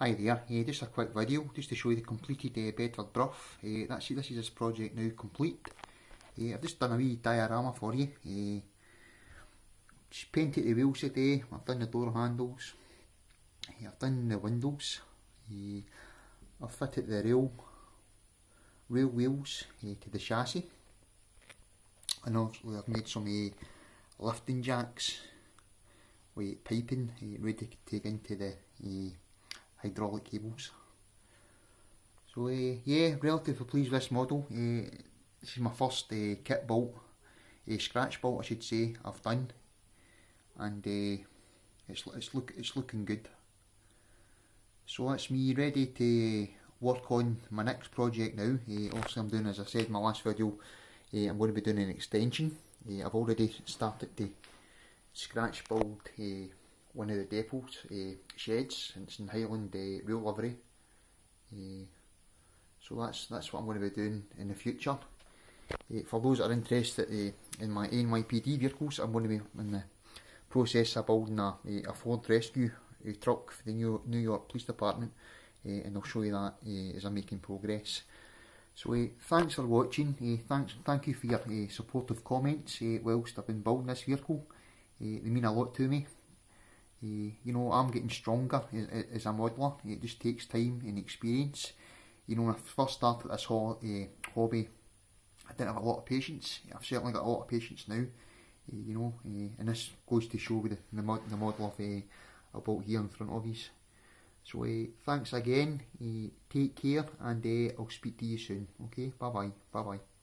Hi there, uh, just a quick video just to show you the completed uh, Bedford Bruff. Uh, that's this is this project now complete. Uh, I've just done a wee diorama for you. Uh, just painted the wheels today. I've done the door handles. Uh, I've done the windows. Uh, I've fitted the rail rail wheels uh, to the chassis. And obviously I've made some uh, lifting jacks with piping uh, ready to take into the uh, hydraulic cables. So uh, yeah, relatively pleased with this model. Uh, this is my first uh, kit bolt, uh, scratch bolt I should say, I've done, and it's it's look it's looking good. So that's me ready to work on my next project now. Uh, obviously I'm doing, as I said in my last video, I'm going to be doing an extension. I've already started to scratch build one of the depots uh, sheds and it's in Highland uh, Rail livery. Uh, so that's that's what I'm going to be doing in the future. For those that are interested in my NYPD vehicles, I'm going to be in the process of building a, a Ford Rescue truck for the New, New York Police Department and I'll show you that as I'm making progress. So uh, thanks for watching, uh, thanks, thank you for your uh, supportive comments whilst I've been building this vehicle. They mean a lot to me. Uh, you know, I'm getting stronger as, as a modeller. It just takes time and experience. You know, when I first started this ho uh, hobby, I didn't have a lot of patience. I've certainly got a lot of patience now. Uh, you know, uh, and this goes to show with the, the, mod the model of uh, about here in front of us. So thanks again, take care and I'll speak to you soon. Okay, bye bye, bye bye.